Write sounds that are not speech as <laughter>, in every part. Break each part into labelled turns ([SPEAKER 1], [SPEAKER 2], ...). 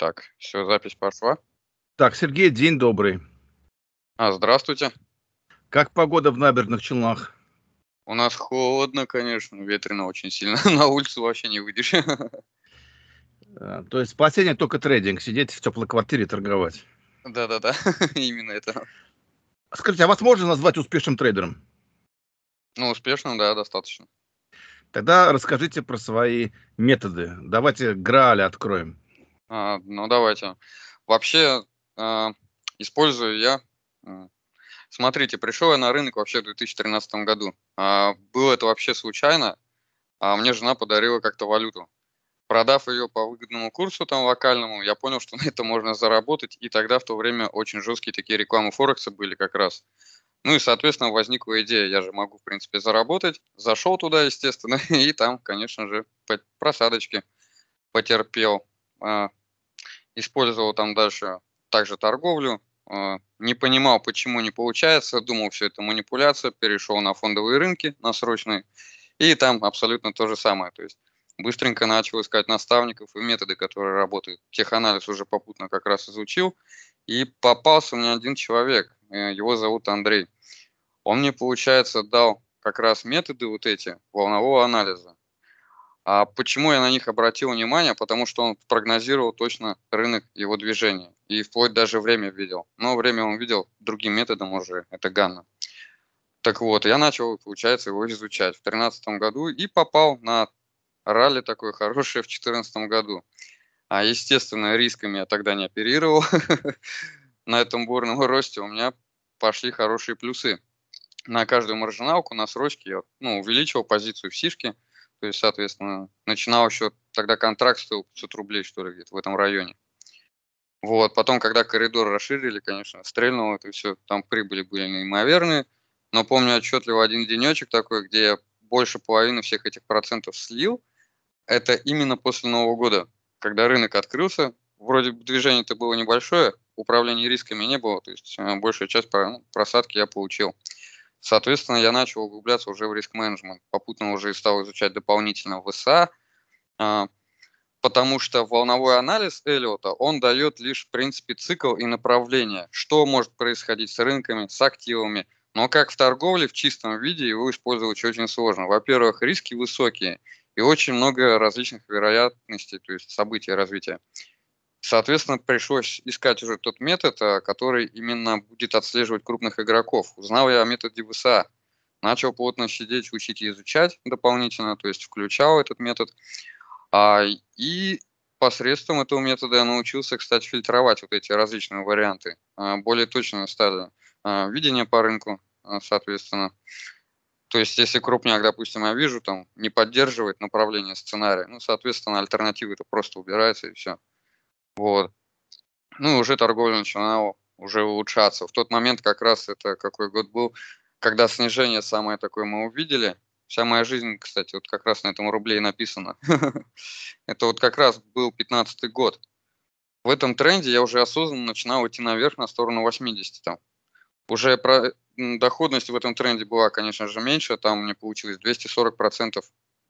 [SPEAKER 1] Так, все, запись пошла.
[SPEAKER 2] Так, Сергей, день добрый.
[SPEAKER 1] А, здравствуйте.
[SPEAKER 2] Как погода в набережных Челнах?
[SPEAKER 1] У нас холодно, конечно, ветрено очень сильно. <laughs> На улицу вообще не выйдешь.
[SPEAKER 2] А, То есть спасение только трейдинг, сидеть в теплой квартире и торговать.
[SPEAKER 1] Да-да-да, <laughs> именно это.
[SPEAKER 2] Скажите, а вас можно назвать успешным трейдером?
[SPEAKER 1] Ну, успешно, да, достаточно.
[SPEAKER 2] Тогда расскажите про свои методы. Давайте Грааля откроем.
[SPEAKER 1] А, ну, давайте. Вообще, а, использую я... Смотрите, пришел я на рынок вообще в 2013 году. А, было это вообще случайно. А мне жена подарила как-то валюту. Продав ее по выгодному курсу там локальному, я понял, что <laughs> на это можно заработать. И тогда в то время очень жесткие такие рекламы Форекса были как раз. Ну и, соответственно, возникла идея, я же могу, в принципе, заработать. Зашел туда, естественно, <laughs> и там, конечно же, просадочки потерпел. Использовал там дальше также торговлю. А, Не понимал, почему не получается. Думал, все это манипуляция. Перешел на фондовые рынки, на срочные. И там абсолютно то же самое. То есть быстренько начал искать наставников и методы, которые работают. Теханализ уже попутно как раз изучил. И попался мне один человек. э, Его зовут Андрей. Он мне, получается, дал как раз методы вот эти волнового анализа. А почему я на них обратил внимание? Потому что он прогнозировал точно рынок его движения. И вплоть даже время видел. Но время он видел другим методом уже. Это Ганна. Так вот, я начал, получается, его изучать в 2013 году и попал на ралли такое хорошее в 2014 году. А, естественно, рисками я тогда не оперировал. <laughs> На этом бурном росте у меня пошли хорошие плюсы. На каждую маржиналку, на срочки я ну, увеличивал позицию в сишке. То есть, соответственно, начинал еще, тогда контракт стоил 500 рублей, что ли, где-то в этом районе. Вот, потом, когда коридор расширили, конечно, стрельнуло это все, там прибыли были неимоверные. Но помню отчетливо один денечек такой, где я больше половины всех этих процентов слил. Это именно после Нового года, когда рынок открылся. Вроде движение-то было небольшое, управления рисками не было, то есть э, большая часть ну, просадки я получил. Соответственно, я начал углубляться уже в риск-менеджмент. Попутно уже стал изучать дополнительно ВСА, а, потому что волновой анализ Эллиота, он дает лишь, в принципе, цикл и направление, что может происходить с рынками, с активами. Но как в торговле в чистом виде его использовать очень сложно. Во-первых, риски высокие и очень много различных вероятностей, то есть событий развития. Соответственно, пришлось искать уже тот метод, а, который именно будет отслеживать крупных игроков. Узнал я о методе ВСА. Начал плотно сидеть, учить и изучать дополнительно, то есть включал этот метод. А, и посредством этого метода я научился, кстати, фильтровать вот эти различные варианты. А, более точно стали а, видение по рынку, а, соответственно. То есть, если крупняк, допустим, я вижу, там, не поддерживает направление сценария, ну, соответственно, альтернативы это просто убирается и все. Вот. Ну, уже торговля начинала уже улучшаться. В тот момент как раз это какой год был, когда снижение самое такое мы увидели. Вся моя жизнь, кстати, вот как раз на этом рубле и написано. <laughs> Это вот как раз был 15 год. В этом тренде я уже осознанно начинал идти наверх на сторону 80. Там. Уже про, доходность в этом тренде была, конечно же, меньше. Там мне получилось 240%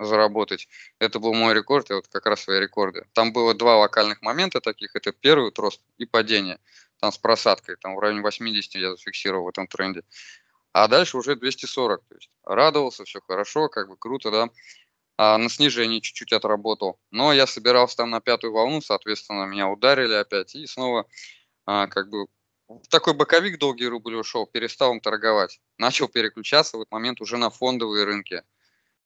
[SPEAKER 1] заработать. Это был мой рекорд, и вот как раз свои рекорды. Там было два локальных момента таких. Это первый рост и падение. Там с просадкой, там в районе 80 я зафиксировал в этом тренде. А дальше уже 240. То есть радовался, все хорошо, как бы круто, да. А на снижении чуть-чуть отработал. Но я собирался там на пятую волну, соответственно, меня ударили опять. И снова а, как бы такой боковик долгий рубль ушел, перестал им торговать. Начал переключаться в этот момент уже на фондовые рынки.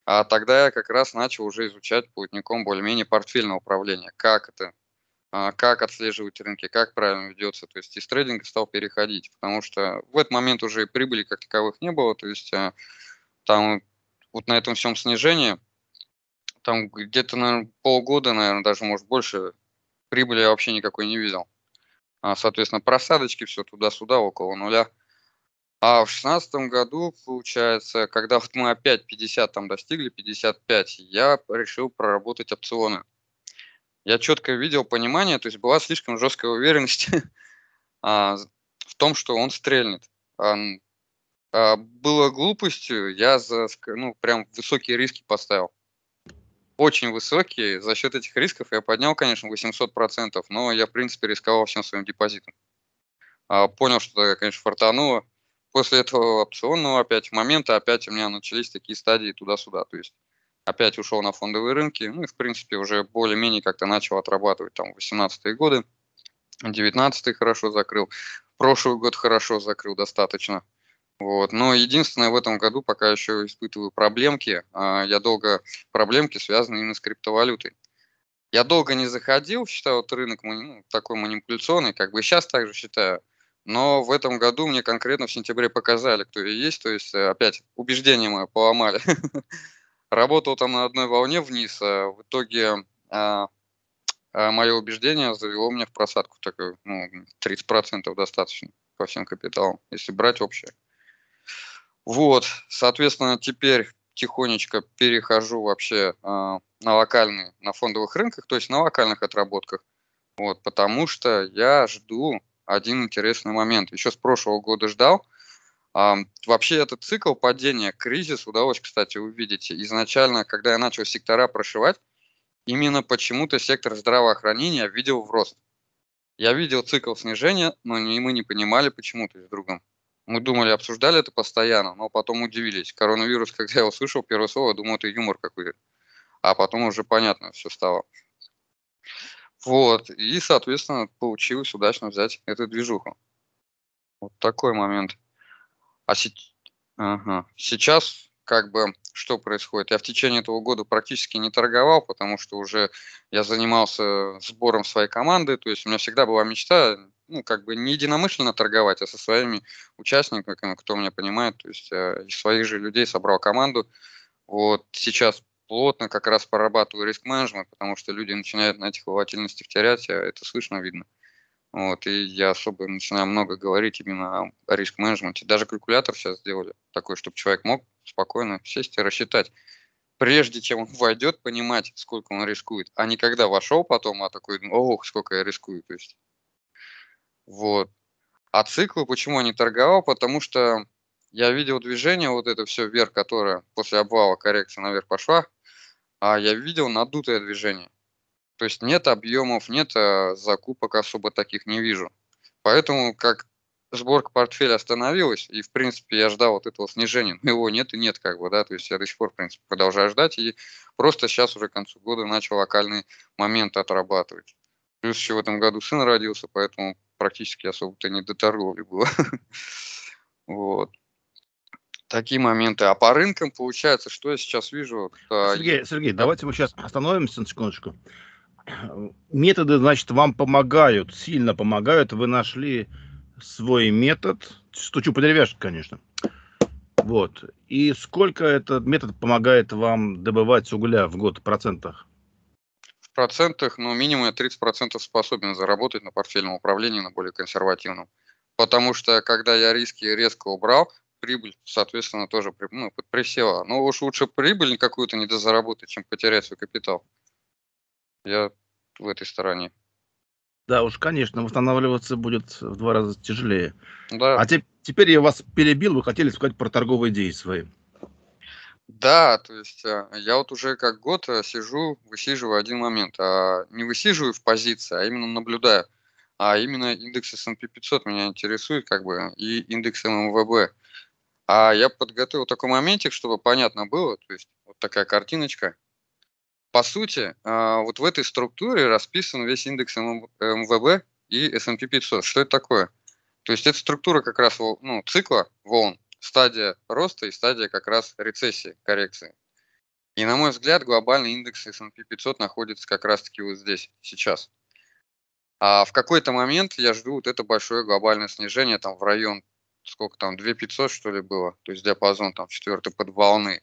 [SPEAKER 1] А тогда я как раз начал уже изучать плотником более-менее портфельное управление. Как это, а, как отслеживать рынки, как правильно ведется. То есть из трейдинга стал переходить, потому что в этот момент уже и прибыли как таковых не было. То есть а, там вот на этом всем снижении, там где-то, наверное, полгода, наверное, даже, может, больше прибыли я вообще никакой не видел. А, соответственно, просадочки все туда-сюда, около нуля. А в шестнадцатом году, получается, когда вот мы опять 50 там достигли, 55, я решил проработать опционы. Я четко видел понимание, то есть была слишком жесткая уверенность <laughs> а, в том, что он стрельнет. А, было глупостью, я за, ну, прям высокие риски поставил. очень высокие. За счет этих рисков я поднял, конечно, 800%, но я, в принципе, рисковал всем своим депозитом. А, понял, что, конечно, фартануло. После этого опционного опять момента опять у меня начались такие стадии туда-сюда. То есть опять ушел на фондовые рынки, ну и, в принципе, уже более-менее как-то начал отрабатывать там 18-е годы. 19-й хорошо закрыл. Прошлый год хорошо закрыл достаточно. Вот. Но единственное, в этом году пока еще испытываю проблемки. А, я долго... Проблемки связаны именно с криптовалютой. Я долго не заходил, считаю, вот рынок ну, такой манипуляционный, как бы сейчас также считаю. Но в этом году мне конкретно в сентябре показали, кто я есть. То есть э, опять убеждение мое поломали. <laughs> Работал там на одной волне вниз, а в итоге а, а мое убеждение завело меня в просадку такую, ну, 30% достаточно по всем капиталам, если брать общее. Вот, соответственно, теперь тихонечко перехожу вообще э, на локальные, на фондовых рынках, то есть на локальных отработках. Вот, потому что я жду один интересный момент. Еще с прошлого года ждал. Вообще этот цикл падения, кризис удалось, кстати, увидеть. Изначально, когда я начал сектора прошивать, именно почему-то сектор здравоохранения видел в рост. Я видел цикл снижения, но мы не понимали, почему, то есть другом. Мы думали, обсуждали это постоянно, но потом удивились. Коронавирус, <laughs> когда я услышал первое слово, думал, это юмор какой-то. А потом уже понятно все стало. Вот, и, соответственно, получилось удачно взять эту движуху. Вот такой момент. А се... ага. сейчас, как бы, что происходит? Я в течение этого года практически не торговал, потому что уже я занимался сбором своей команды, то есть у меня всегда была мечта, ну, как бы не единомышленно торговать, а со своими участниками, кто меня понимает, то есть э, из своих же людей собрал команду. Вот сейчас плотно как раз прорабатываю риск-менеджмент, потому что люди начинают на этих волатильностях терять, а это слышно, видно. Вот, и я особо начинаю много говорить именно о риск-менеджменте. Даже калькулятор сейчас сделали такой, чтобы человек мог спокойно сесть и рассчитать. Прежде чем он <laughs> войдет, понимать, сколько он рискует. А не когда вошел потом, а такой, ох, сколько я рискую. То есть, вот. А циклы, почему я не торговал? Потому что я видел движение, вот это все вверх, которое после обвала коррекции наверх пошла, а я видел надутое движение. То есть нет объемов, нет э, закупок особо таких не вижу. Поэтому как сборка портфеля остановилась, и, в принципе, я ждал вот этого снижения, но его нет и нет, как бы, да, то есть я до сих пор, в принципе, продолжаю ждать, и просто сейчас уже к концу года начал локальный момент отрабатывать. Плюс еще в этом году сын родился, поэтому практически особо-то не до торговли было. <laughs> Вот. Такие моменты. А по рынкам получается, что я сейчас вижу?
[SPEAKER 2] Сергей, Сергей, давайте мы сейчас остановимся на секундочку методы, значит, вам помогают, сильно помогают. Вы нашли свой метод. Стучу по деревяшке, конечно. Вот. И сколько этот метод помогает вам добывать угля в год в процентах?
[SPEAKER 1] В процентах, ну, минимум я 30% способен заработать на портфельном управлении, на более консервативном. Потому что, когда я риски резко убрал, прибыль, соответственно, тоже ну, присела. Но уж лучше прибыль какую-то не дозаработать, чем потерять свой капитал. Я в этой стороне.
[SPEAKER 2] Да уж, конечно, восстанавливаться будет в два раза тяжелее.
[SPEAKER 1] Да.
[SPEAKER 2] А те, теперь я вас перебил, вы хотели сказать про торговые идеи свои.
[SPEAKER 1] Да, то есть э, я вот уже как год э, сижу, высиживаю один момент. А не высиживаю в позиции, а именно наблюдаю. А именно индекс S&P 500 меня интересует, как бы, и индекс ММВБ. А я подготовил такой моментик, чтобы понятно было, то есть вот такая картиночка. По сути, а, вот в этой структуре расписан весь индекс МВБ и S&P 500. Что это такое? То есть это структура как раз ну, цикла волн, стадия роста и стадия как раз рецессии, коррекции. И на мой взгляд, глобальный индекс S&P 500 находится как раз-таки вот здесь, сейчас. А в какой-то момент я жду вот это большое глобальное снижение там в район, сколько там, 2500 что ли было, то есть диапазон там четвертый под волны.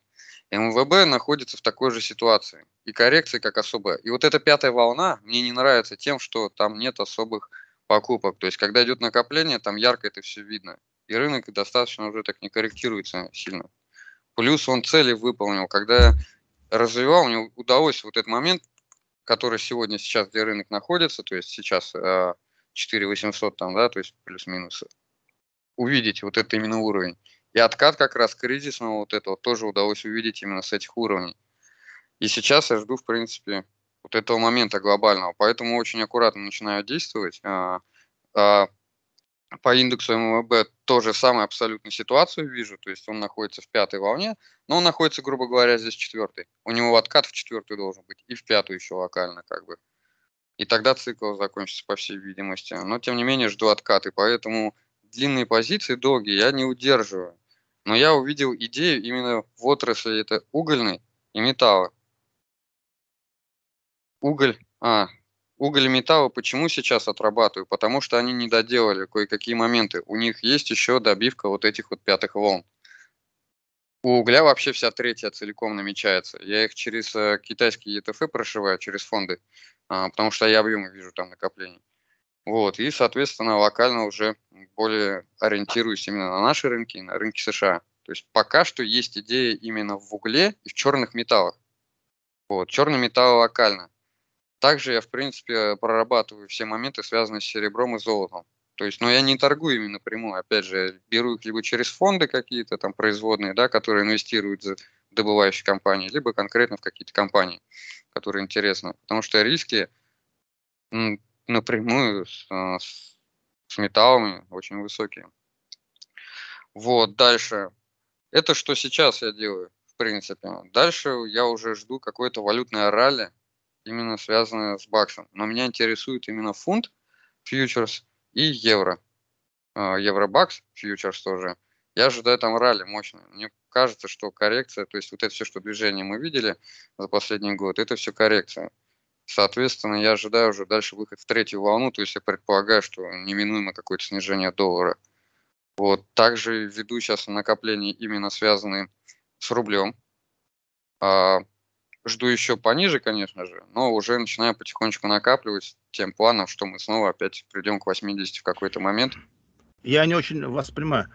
[SPEAKER 1] МВБ находится в такой же ситуации. И коррекции как особая. И вот эта пятая волна мне не нравится тем, что там нет особых покупок. То есть, когда идет накопление, там ярко это все видно. И рынок достаточно уже так не корректируется сильно. Плюс он цели выполнил. Когда я развивал, мне удалось вот этот момент, который сегодня, сейчас, где рынок находится, то есть сейчас 4800 э, там, да, то есть плюс-минус, увидеть вот это именно уровень. И откат как раз кризисного вот этого тоже удалось увидеть именно с этих уровней. И сейчас я жду, в принципе, вот этого момента глобального. Поэтому очень аккуратно начинаю действовать. А, а, по индексу МВБ тоже самую абсолютно ситуацию вижу, то есть он находится в пятой волне, но он находится, грубо говоря, здесь в четвертой. У него откат в четвертую должен быть и в пятую еще локально как бы. И тогда цикл закончится, по всей видимости. Но, тем не менее, жду откаты, поэтому длинные позиции, долгие, я не удерживаю. Но я увидел идею именно в отрасли это угольной и металла. Уголь, а, уголь и металлы почему сейчас отрабатываю? Потому что они не доделали кое-какие моменты. У них есть еще добивка вот этих вот пятых волн. У угля вообще вся третья целиком намечается. Я их через э, китайские ETF прошиваю, через фонды, а, потому что я объемы вижу там накоплений. Вот, и, соответственно, локально уже более ориентируюсь именно на наши рынки на рынки США. То есть пока что есть идея именно в угле и в черных металлах. Вот, черный металл локально. Также я, в принципе, прорабатываю все моменты, связанные с серебром и золотом. То есть, но я не торгую ими напрямую. Опять же, беру их либо через фонды какие-то там производные, да, которые инвестируют в добывающие компании, либо конкретно в какие-то компании, которые интересны. Потому что риски напрямую с, а, с, с металлами очень высокие. Вот, дальше. Это что сейчас я делаю, в принципе. Дальше я уже жду какое-то валютное ралли, именно связанное с баксом. Но меня интересует именно фунт, фьючерс и евро. А, евробакс, фьючерс тоже. Я ожидаю там ралли мощное. Мне кажется, что коррекция, то есть вот это все, что движение мы видели за последний год, это все коррекция. Соответственно, я ожидаю уже дальше выход в третью волну, то есть я предполагаю, что неминуемо какое-то снижение доллара. Вот. Также веду сейчас накопления именно связанные с рублем. А, жду еще пониже, конечно же, но уже начинаю потихонечку накапливать тем планом, что мы снова опять придем к 80 в какой-то момент.
[SPEAKER 2] Я не очень вас понимаю.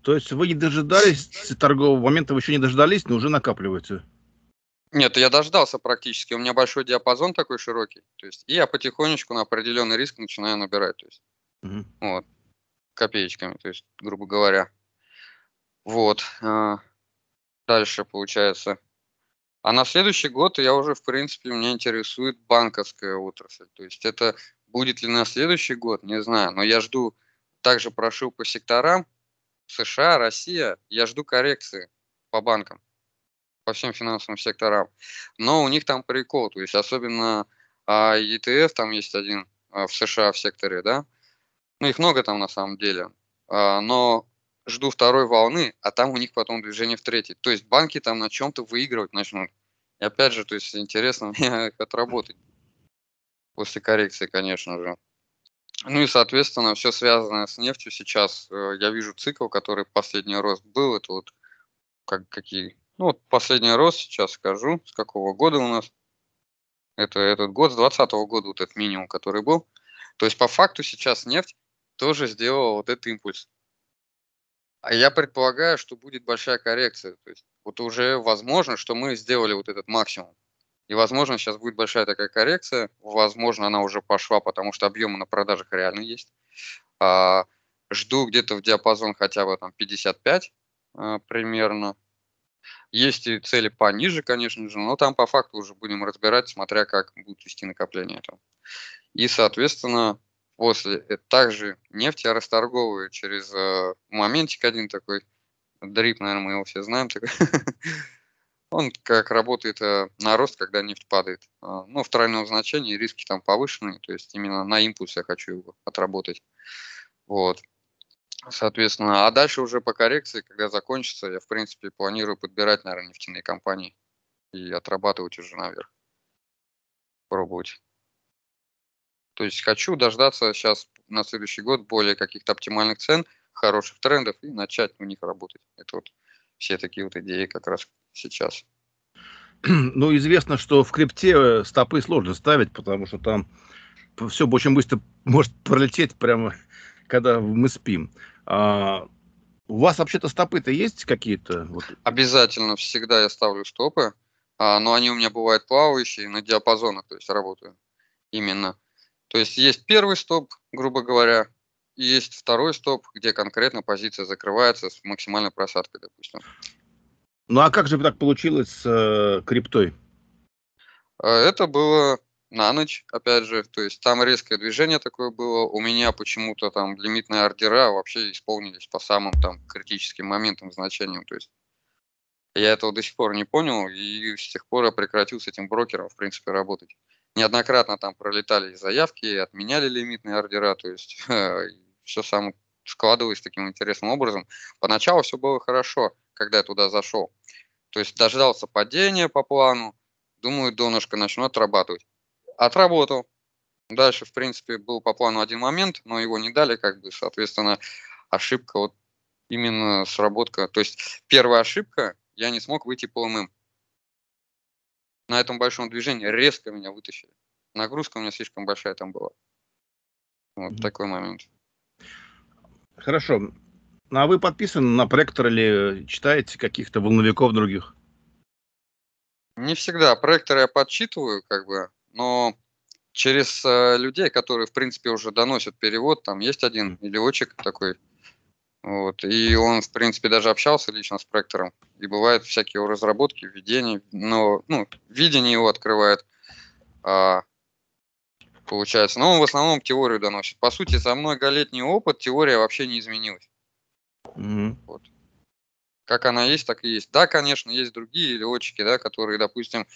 [SPEAKER 2] То есть вы не дожидались торгового момента, вы еще не дождались, но уже накапливаете?
[SPEAKER 1] Нет, я дождался практически. У меня большой диапазон такой широкий. То есть, и я потихонечку на определенный риск начинаю набирать. То есть, угу. вот, копеечками, то есть, грубо говоря. Вот. А, дальше получается. А на следующий год я уже, в принципе, меня интересует банковская отрасль. То есть это будет ли на следующий год, не знаю. Но я жду, также прошу по секторам, США, Россия, я жду коррекции по банкам по всем финансовым секторам. Но у них там прикол, то есть особенно а, ETF, там есть один а, в США в секторе, да, ну их много там на самом деле, а, но жду второй волны, а там у них потом движение в третий. То есть банки там на чем-то выигрывать начнут. И опять же, то есть интересно <laughs> мне их отработать после коррекции, конечно же. Ну и, соответственно, все связанное с нефтью сейчас. Э, я вижу цикл, который последний рост был. Это вот как, какие ну, вот последний рост сейчас скажу, с какого года у нас. Это этот год, с 2020 года вот этот минимум, который был. То есть по факту сейчас нефть тоже сделала вот этот импульс. А я предполагаю, что будет большая коррекция. То есть вот уже возможно, что мы сделали вот этот максимум. И, возможно, сейчас будет большая такая коррекция. Возможно, она уже пошла, потому что объемы на продажах реально есть. А, жду где-то в диапазон хотя бы там 55 а, примерно. Есть и цели пониже, конечно же, но там по факту уже будем разбирать, смотря как будут вести накопление. Там. И, соответственно, после это также нефть я расторговываю через э, моментик один такой, дрип, наверное, мы его все знаем. <laughs> Он как работает э, на рост, когда нефть падает. Э, ну, в тройном значении риски там повышенные, то есть именно на импульс я хочу его отработать. Вот. Соответственно, а дальше уже по коррекции, когда закончится, я, в принципе, планирую подбирать, наверное, нефтяные компании и отрабатывать уже наверх. Пробовать. То есть хочу дождаться сейчас на следующий год более каких-то оптимальных цен, хороших трендов и начать у них работать. Это вот все такие вот идеи как раз сейчас. <clears throat>
[SPEAKER 2] Ну, известно, что в крипте э, стопы сложно ставить, потому что там все очень быстро может пролететь прямо <laughs> когда мы спим. А, у вас вообще-то стопы-то есть какие-то? Вот?
[SPEAKER 1] Обязательно, всегда я ставлю стопы, а, но они у меня бывают плавающие, на диапазонах, то есть работаю именно. То есть есть первый стоп, грубо говоря, и есть второй стоп, где конкретно позиция закрывается с максимальной просадкой, допустим.
[SPEAKER 2] Ну а как же так получилось с э, криптой?
[SPEAKER 1] А, это было на ночь, опять же, то есть там резкое движение такое было. У меня почему-то там лимитные ордера вообще исполнились по самым там критическим моментам, значениям. То есть я этого до сих пор не понял, и с тех пор я прекратил с этим брокером, в принципе, работать. Неоднократно там пролетали заявки, отменяли лимитные ордера, то есть <laughs> все сам складывалось таким интересным образом. Поначалу все было хорошо, когда я туда зашел. То есть дождался падения по плану, думаю, донышко начну отрабатывать. Отработал. Дальше, в принципе, был по плану один момент, но его не дали, как бы, соответственно, ошибка вот именно сработка. То есть первая ошибка, я не смог выйти по ММ. На этом большом движении резко меня вытащили. Нагрузка у меня слишком большая там была. Вот mm-hmm. такой момент.
[SPEAKER 2] Хорошо. Ну, а вы подписаны на проектор или читаете каких-то волновиков других?
[SPEAKER 1] Не всегда. Проектор я подсчитываю, как бы, но через э, людей, которые, в принципе, уже доносят перевод, там есть один переводчик такой, вот, и он, в принципе, даже общался лично с проектором, и бывают всякие его разработки, введения, но, ну, видение его открывает, а, получается. Но он в основном теорию доносит. По сути, за многолетний опыт теория вообще не изменилась. Mm-hmm. Вот. Как она есть, так и есть. Да, конечно, есть другие летчики, да, которые, допустим,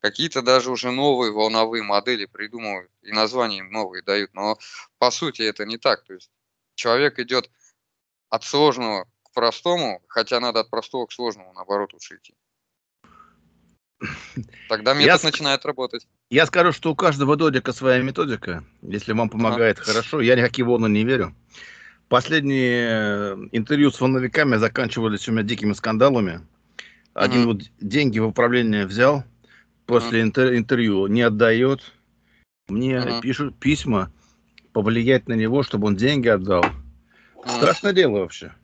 [SPEAKER 1] какие-то даже уже новые волновые модели придумывают и названия им новые дают. Но по сути это не так. То есть человек идет от сложного к простому, хотя надо от простого к сложному, наоборот, лучше идти. Тогда метод я начинает работать.
[SPEAKER 2] Я скажу, что у каждого додика своя методика. Если вам помогает, ага. хорошо. Я никакие волны не верю. Последние э, интервью с волновиками заканчивались у меня дикими скандалами. Один угу. вот деньги в управление взял, после угу. интервью не отдает. Мне угу. пишут письма, повлиять на него, чтобы он деньги отдал. Угу. Страшное дело вообще.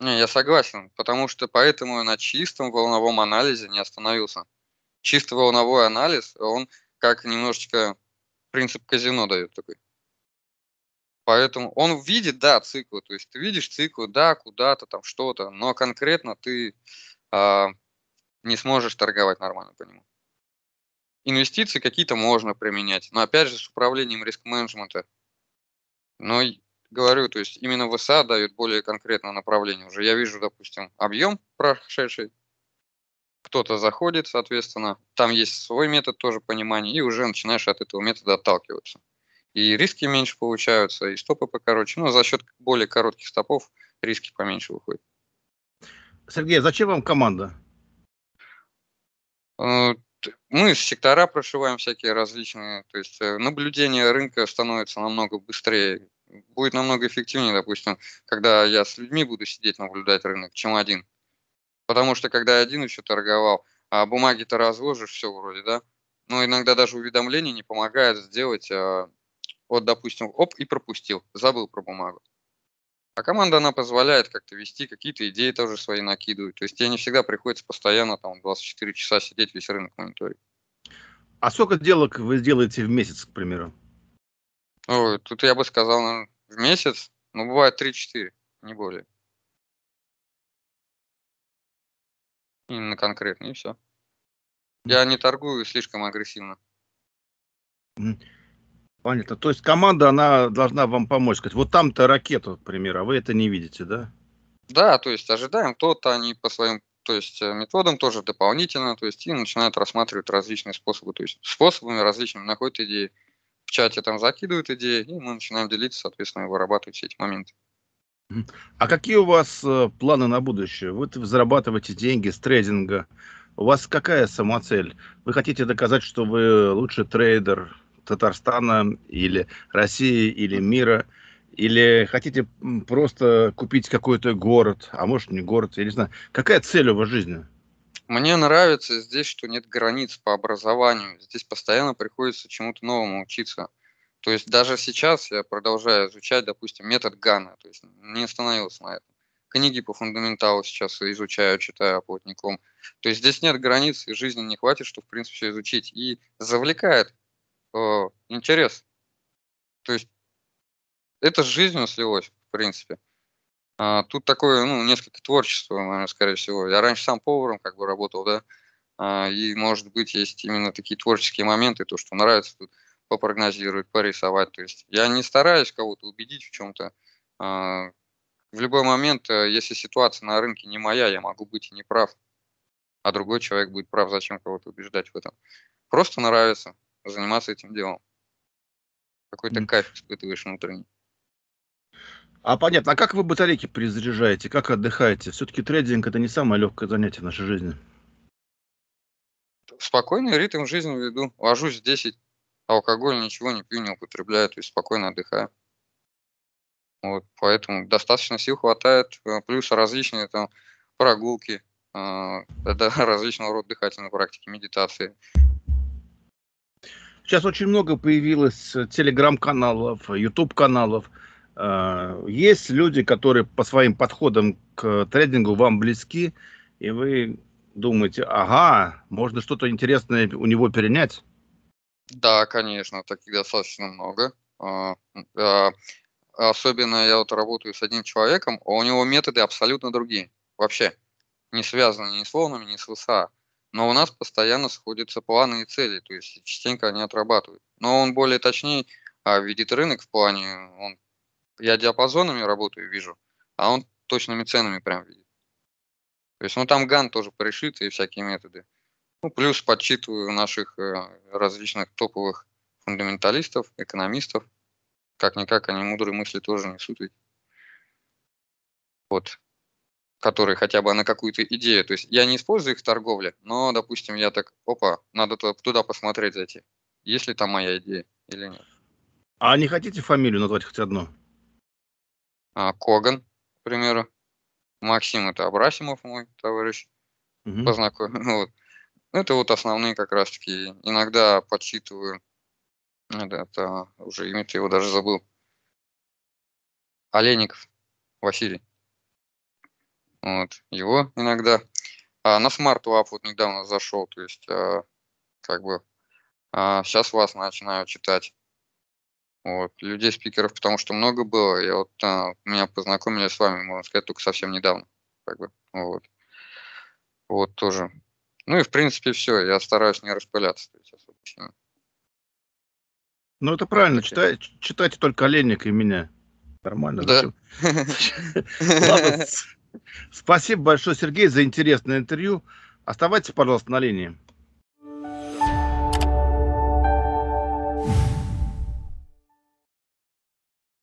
[SPEAKER 1] Не, я согласен, потому что поэтому на чистом волновом анализе не остановился чисто волновой анализ, он как немножечко принцип казино дает такой. Поэтому он видит, да, циклы, то есть ты видишь циклы, да, куда-то там что-то, но конкретно ты а, не сможешь торговать нормально по нему. Инвестиции какие-то можно применять, но опять же с управлением риск-менеджмента. Но говорю, то есть именно ВСА дает более конкретное направление. Уже я вижу, допустим, объем прошедший, кто-то заходит, соответственно, там есть свой метод тоже понимания, и уже начинаешь от этого метода отталкиваться. И риски меньше получаются, и стопы покороче. Но за счет более коротких стопов риски поменьше выходят.
[SPEAKER 2] Сергей, зачем вам команда?
[SPEAKER 1] Мы сектора прошиваем всякие различные, то есть э, наблюдение рынка становится намного быстрее, будет намного эффективнее, допустим, когда я с людьми буду сидеть наблюдать рынок, чем один. Потому что когда я один еще торговал, а бумаги-то разложишь, все вроде, да. Но иногда даже уведомление не помогает сделать, а, вот, допустим, оп, и пропустил, забыл про бумагу. А команда, она позволяет как-то вести, какие-то идеи тоже свои накидывать. То есть тебе не всегда приходится постоянно там 24 часа сидеть, весь рынок мониторить.
[SPEAKER 2] А сколько сделок вы сделаете в месяц, к примеру?
[SPEAKER 1] Ой, тут я бы сказал, наверное, в месяц, ну, бывает 3-4, не более. Именно конкретно, и все. Я не торгую слишком агрессивно.
[SPEAKER 2] Понятно. То есть команда, она должна вам помочь. Сказать, вот там-то ракета, к примеру, а вы это не видите, да?
[SPEAKER 1] Да, то есть ожидаем то-то, они по своим то есть э, методам тоже дополнительно, то есть и начинают рассматривать различные способы, то есть способами различными находят идеи. В чате там закидывают идеи, и мы начинаем делиться, соответственно, и вырабатывать все эти моменты.
[SPEAKER 2] А какие у вас э, планы на будущее? Вы зарабатываете деньги с трейдинга. У вас какая самоцель? Вы хотите доказать, что вы лучший трейдер Татарстана или России или мира? Или хотите просто купить какой-то город, а может не город, я не знаю. Какая цель у вас в жизни?
[SPEAKER 1] Мне нравится здесь, что нет границ по образованию. Здесь постоянно приходится чему-то новому учиться. То есть даже сейчас я продолжаю изучать, допустим, метод Гана, то есть не остановился на этом. Книги по фундаменталу сейчас изучаю, читаю плотником. То есть здесь нет границ, и жизни не хватит, чтобы, в принципе, все изучить. И завлекает э, интерес. То есть это с жизнью слилось, в принципе. А, тут такое, ну, несколько творчества, наверное, скорее всего. Я раньше сам поваром как бы работал, да. а, и, может быть, есть именно такие творческие моменты, то, что нравится тут попрогнозировать, порисовать. То есть я не стараюсь кого-то убедить в чем-то. А, в любой момент, э, если ситуация на рынке не моя, я могу быть и не прав, а другой человек будет прав. Зачем кого-то убеждать в этом? Просто нравится заниматься этим делом. Какой-то mm. кайф испытываешь внутренний.
[SPEAKER 2] А понятно, а как вы батарейки перезаряжаете, как отдыхаете? Все-таки трейдинг это не самое легкое занятие в нашей жизни.
[SPEAKER 1] Спокойный ритм жизни веду. Ложусь в 10, алкоголь ничего не пью, не употребляю, то есть спокойно отдыхаю. Вот, поэтому достаточно сил хватает, э, плюс различные там прогулки, э, да, <laughs> различного рода дыхательные практики, медитации.
[SPEAKER 2] Сейчас очень много появилось телеграм-каналов, YouTube-каналов. Э, есть люди, которые по своим подходам к трейдингу вам близки, и вы думаете, ага, можно что-то интересное у него перенять?
[SPEAKER 1] Да, конечно, таких достаточно много. А, особенно я вот работаю с одним человеком, а у него методы абсолютно другие. Вообще не связаны ни с волнами, ни с ВСА. Но у нас постоянно сходятся планы и цели, то есть частенько они отрабатывают. Но он более точнее а, видит рынок в плане, он, я диапазонами работаю, вижу, а он точными ценами прям видит. То есть, ну там ган тоже порешит и всякие методы. Ну, плюс подсчитываю наших э, различных топовых фундаменталистов, экономистов. Как-никак они мудрые мысли тоже несут ведь. Вот. Которые хотя бы на какую-то идею. То есть я не использую их в торговле, но, допустим, я так, опа, надо туда, посмотреть зайти. Есть ли там моя идея или нет.
[SPEAKER 2] А не хотите фамилию назвать хоть одну?
[SPEAKER 1] А, Коган, к примеру. Максим это Абрасимов, мой товарищ. Угу. Познакомил. <laughs> Вот. Это вот основные как раз-таки. Иногда подсчитываю. Это, это уже имя-то его даже забыл. Олейников Василий. Вот. Его иногда. А на Smart Lab вот недавно зашел. То есть, а, как бы, а, сейчас вас начинаю читать. Вот, людей, спикеров, потому что много было. Я вот а, меня познакомили с вами, можно сказать, только совсем недавно. Как бы, вот. Вот тоже ну и в принципе все, я стараюсь не распыляться. То есть особо сильно.
[SPEAKER 2] Ну это правильно, читай, читайте только Оленник и меня. Нормально. Да. <laughs> Ладно, <laughs> спасибо большое, Сергей, за интересное интервью. Оставайтесь, пожалуйста, на линии.